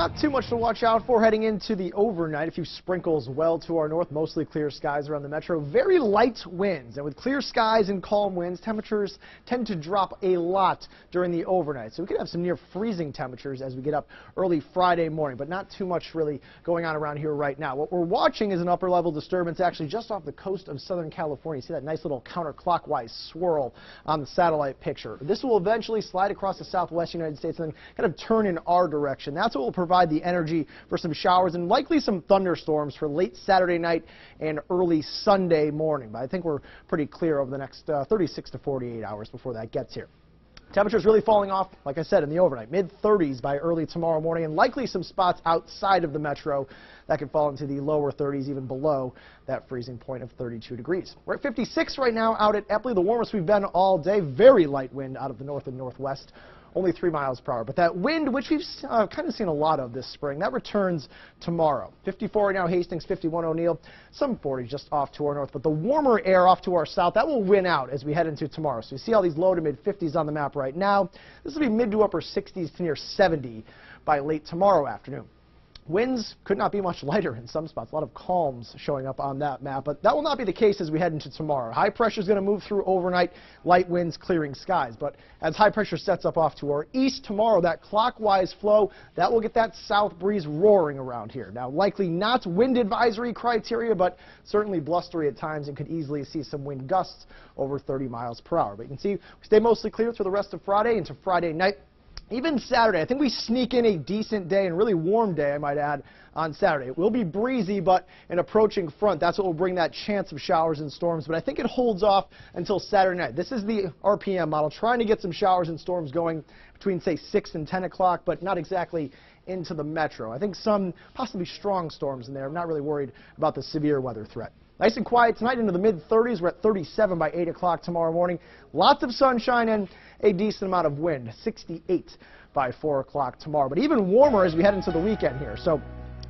not too much to watch out for heading into the overnight. A few sprinkles well to our north, mostly clear skies around the metro. Very light winds, and with clear skies and calm winds, temperatures tend to drop a lot during the overnight. So we could have some near freezing temperatures as we get up early Friday morning, but not too much really going on around here right now. What we're watching is an upper level disturbance actually just off the coast of Southern California. You see that nice little counterclockwise swirl on the satellite picture. This will eventually slide across the southwest United States and then kind of turn in our direction. That's what will provide the energy for some showers and likely some thunderstorms for late Saturday night and early Sunday morning. But I think we're pretty clear over the next uh, 36 to 48 hours before that gets here. Temperatures really falling off, like I said, in the overnight. Mid-30s by early tomorrow morning, and likely some spots outside of the metro that could fall into the lower 30s, even below that freezing point of 32 degrees. We're at 56 right now out at Eppley, the warmest we've been all day. Very light wind out of the north and northwest only 3 miles per hour. But that wind, which we've uh, kind of seen a lot of this spring, that returns tomorrow. 54 right now, Hastings, 51 O'Neill, some 40 just off to our north. But the warmer air off to our south, that will win out as we head into tomorrow. So you see all these low to mid 50s on the map right now. This will be mid to upper 60s to near 70 by late tomorrow afternoon. Winds could not be much lighter in some spots. A lot of calms showing up on that map, but that will not be the case as we head into tomorrow. High pressure is going to move through overnight, light winds clearing skies. But as high pressure sets up off to our east tomorrow, that clockwise flow, that will get that south breeze roaring around here. Now, likely not wind advisory criteria, but certainly blustery at times and could easily see some wind gusts over 30 miles per hour. But you can see we stay mostly clear through the rest of Friday into Friday night. Even Saturday, I think we sneak in a decent day and really warm day, I might add, on Saturday. It will be breezy, but an approaching front. That's what will bring that chance of showers and storms. But I think it holds off until Saturday night. This is the RPM model, trying to get some showers and storms going between, say, 6 and 10 o'clock, but not exactly into the metro. I think some possibly strong storms in there. I'm not really worried about the severe weather threat. Nice and quiet tonight into the mid-30s. We're at 37 by 8 o'clock tomorrow morning. Lots of sunshine and a decent amount of wind, 68 by 4 o'clock tomorrow. But even warmer as we head into the weekend here. So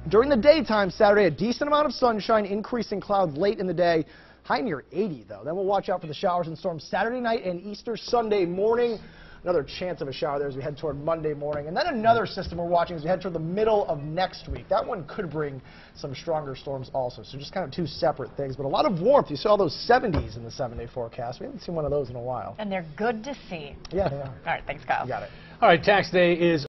during the daytime Saturday, a decent amount of sunshine, increasing clouds late in the day. High near 80, though. Then we'll watch out for the showers and storms Saturday night and Easter Sunday morning another chance of a shower there as we head toward Monday morning. And then another system we're watching as we head toward the middle of next week. That one could bring some stronger storms also. So just kind of two separate things, but a lot of warmth. You saw those 70s in the seven-day forecast. We haven't seen one of those in a while. And they're good to see. Yeah, they are. All right, thanks, Kyle. You got it. All right, tax day is